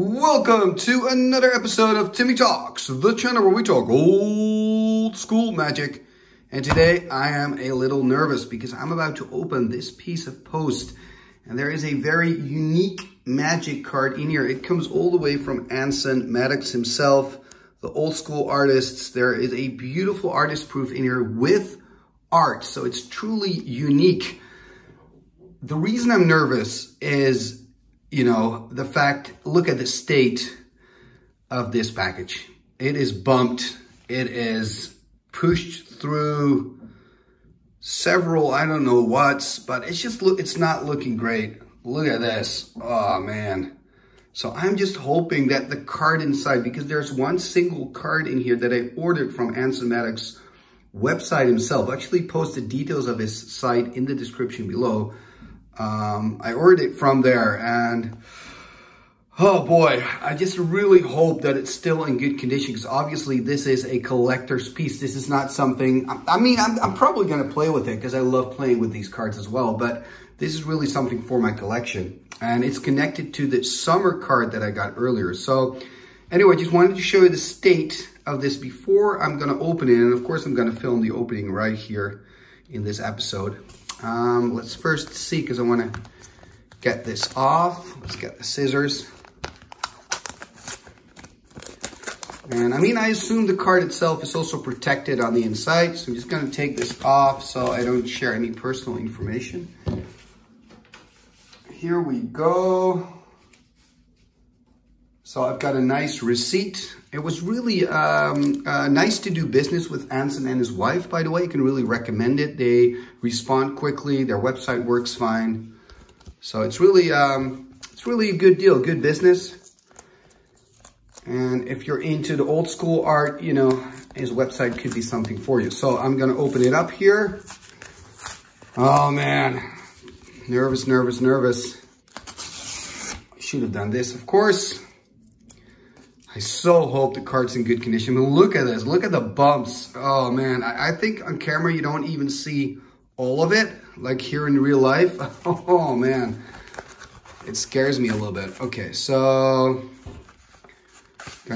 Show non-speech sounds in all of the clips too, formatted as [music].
Welcome to another episode of Timmy Talks, the channel where we talk old school magic. And today I am a little nervous because I'm about to open this piece of post and there is a very unique magic card in here. It comes all the way from Anson Maddocks himself, the old school artists. There is a beautiful artist proof in here with art. So it's truly unique. The reason I'm nervous is you know, the fact, look at the state of this package. It is bumped. It is pushed through several, I don't know what's, but it's just, look, it's not looking great. Look at this. Oh, man. So I'm just hoping that the card inside, because there's one single card in here that I ordered from Anson Maddocks website himself. I actually posted details of his site in the description below. Um, I ordered it from there and oh boy, I just really hope that it's still in good condition because obviously this is a collector's piece. This is not something, I mean, I'm, I'm probably going to play with it because I love playing with these cards as well, but this is really something for my collection and it's connected to the summer card that I got earlier. So anyway, just wanted to show you the state of this before I'm going to open it. And of course, I'm going to film the opening right here in this episode. Um, let's first see, because I want to get this off. Let's get the scissors. And I mean, I assume the card itself is also protected on the inside. So I'm just going to take this off so I don't share any personal information. Here we go. So I've got a nice receipt. It was really um, uh, nice to do business with Anson and his wife, by the way. I can really recommend it. They respond quickly. Their website works fine. So it's really, um, it's really a good deal, good business. And if you're into the old school art, you know, his website could be something for you. So I'm going to open it up here. Oh, man. Nervous, nervous, nervous. Should have done this, of course. I so hope the card's in good condition. But look at this. Look at the bumps. Oh, man. I, I, think on camera you don't even see all of it, like here in real life. [laughs] Oh, man. It scares me a little bit. Okay, so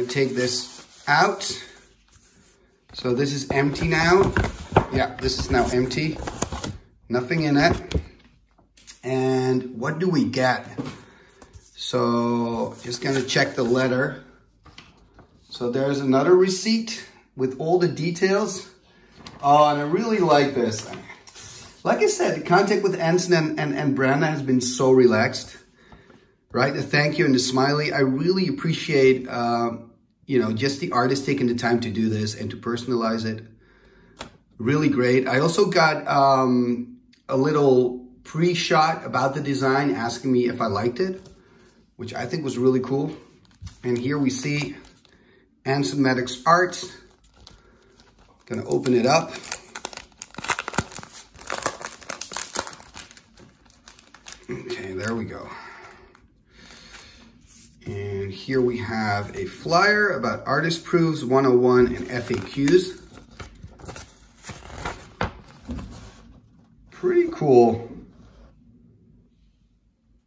to take this out. So this is empty now. Yeah, this is now empty. Nothing in it. And what do we get? So just to check the letter. So there's another receipt with all the details. Oh, and I really like this. Like I said, the contact with Anson and, and, and Branda has been so relaxed, right? The thank you and the smiley. I really appreciate, uh, you know, just the artist taking the time to do this and to personalize it. Really great. I also got um, a little pre-shot about the design asking me if I liked it, which I think was really cool. And here we see Maddocks Art. Gonna open it up. Okay, there we go. And here we have a flyer about artist proofs 101 and FAQs. Pretty cool.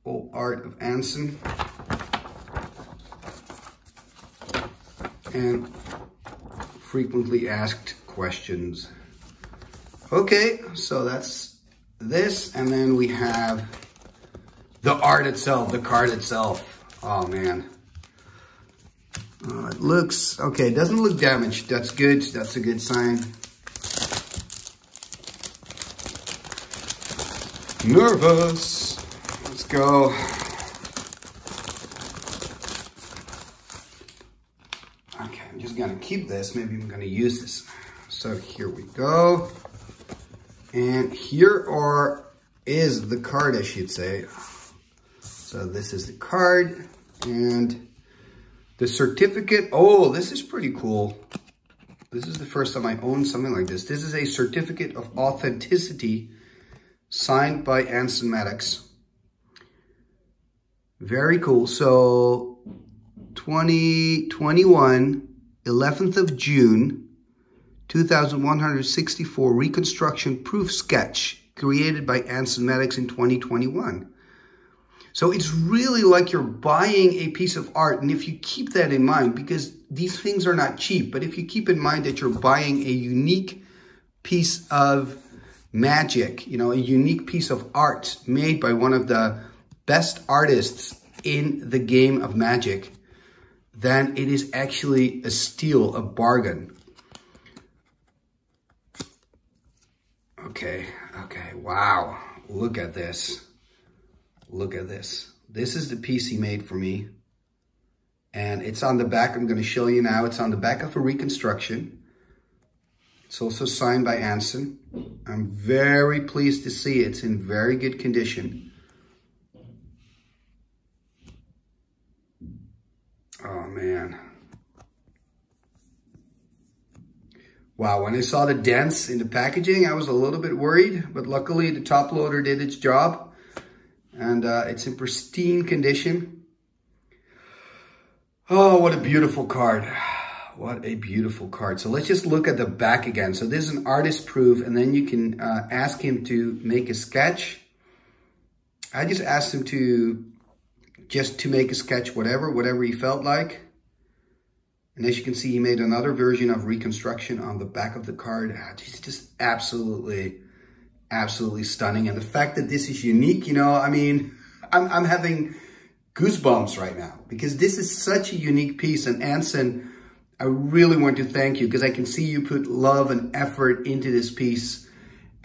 Old art of Anson. And frequently asked questions. Okay, so that's this. And then we have the art itself, the card itself. Oh, man. Uh, it looks, okay, it doesn't look damaged. That's good. That's a good sign. Nervous. Let's go. Gonna keep this. Maybe I'm gonna use this. So here we go. And here are, is the card, I should say. So this is the card and the certificate. Oh, this is pretty cool. This is the first time I own something like this. This is a certificate of authenticity signed by Anson Maddocks. Very cool. So 2021 11th of June, 2164 reconstruction proof sketch created by Anson Maddocks in 2021. So it's really like you're buying a piece of art. And if you keep that in mind, because these things are not cheap, but if you keep in mind that you're buying a unique piece of magic, you know, a unique piece of art made by one of the best artists in the game of magic, then it is actually a steal, a bargain. Okay, okay, wow. Look at this. Look at this. This is the piece he made for me. And it's on the back, I'm gonna show you now. It's on the back of a reconstruction. It's also signed by Anson. I'm very pleased to see it's in very good condition. Oh man. Wow, when I saw the dents in the packaging, I was a little bit worried, but luckily the top loader did its job and uh, it's in pristine condition. Oh, what a beautiful card. What a beautiful card. So let's just look at the back again. So this is an artist proof and then you can uh, ask him to make a sketch. I just asked him to just to make a sketch, whatever, whatever he felt like. And as you can see, he made another version of reconstruction on the back of the card. Ah, it's just absolutely, absolutely stunning. And the fact that this is unique, you know, I mean, I'm, I'm having goosebumps right now because this is such a unique piece. And Anson, I really want to thank you because I can see you put love and effort into this piece.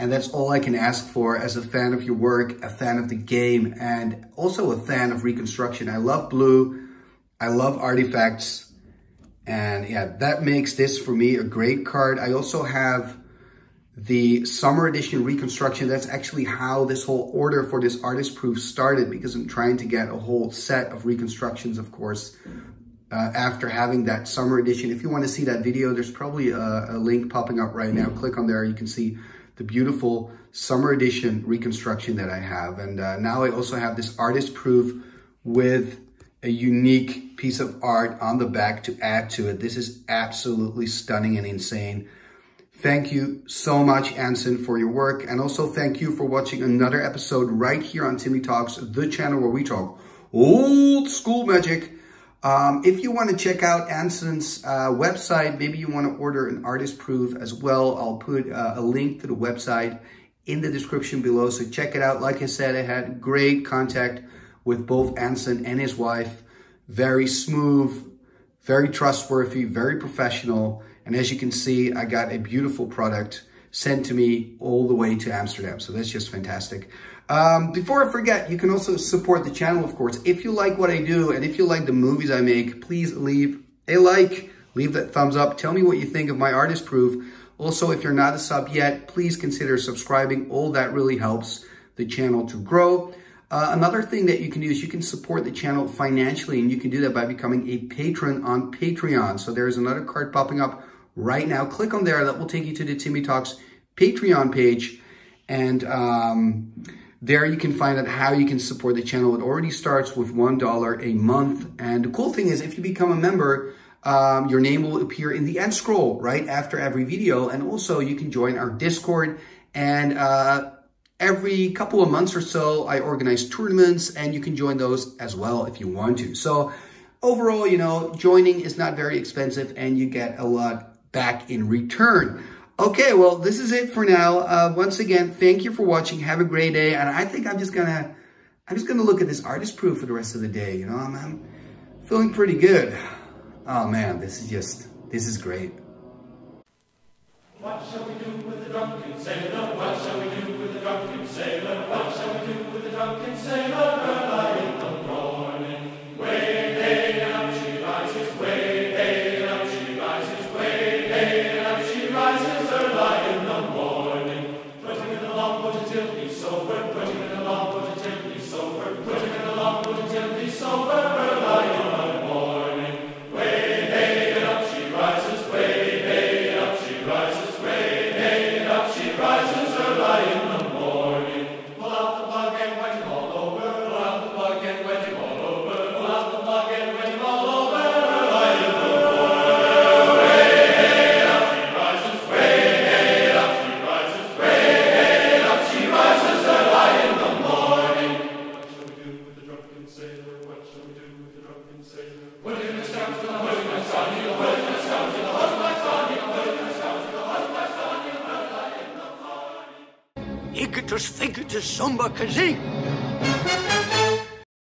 And that's all I can ask for as a fan of your work, a fan of the game, and also a fan of reconstruction. I love blue. I love artifacts. And yeah, that makes this for me a great card. I also have the summer edition reconstruction. That's actually how this whole order for this artist proof started because I'm trying to get a whole set of reconstructions, of course, uh, after having that summer edition. If you want to see that video, there's probably a, a link popping up right now. Click on there. You can see the beautiful summer edition reconstruction that I have. And uh, now I also have this artist proof with a unique piece of art on the back to add to it. This is absolutely stunning and insane. Thank you so much, Anson, for your work. And also thank you for watching another episode right here on Timmy Talks, the channel where we talk old school magic. Um, if you want to check out Anson's uh, website, maybe you want to order an artist proof as well, I'll put uh, a link to the website in the description below. So check it out. Like I said, I had great contact with both Anson and his wife. Very smooth, very trustworthy, very professional. And as you can see, I got a beautiful product sent to me all the way to Amsterdam. So that's just fantastic. Um, before I forget, you can also support the channel, of course. If you like what I do and if you like the movies I make, please leave a like, leave that thumbs up. Tell me what you think of my artist proof. Also, if you're not a sub yet, please consider subscribing. All that really helps the channel to grow. Uh, another thing that you can do is you can support the channel financially, and you can do that by becoming a patron on Patreon. So there's another card popping up right now. Click on there. That will take you to the Timmy Talks Patreon page. And um, there you can find out how you can support the channel. It already starts with $1 a month. And the cool thing is if you become a member, um, your name will appear in the end scroll right after every video. And also you can join our Discord and uh, Every couple of months or so, I organize tournaments and you can join those as well if you want to. So overall, you know, joining is not very expensive and you get a lot back in return. Okay, well, this is it for now. Uh, once again, thank you for watching. Have a great day. And I think I'm just gonna, I'm just gonna look at this artist proof for the rest of the day. You know, I'm, I'm feeling pretty good. Oh man, this is just, this is great. What shall we do with the drunken sailor? un bocazín.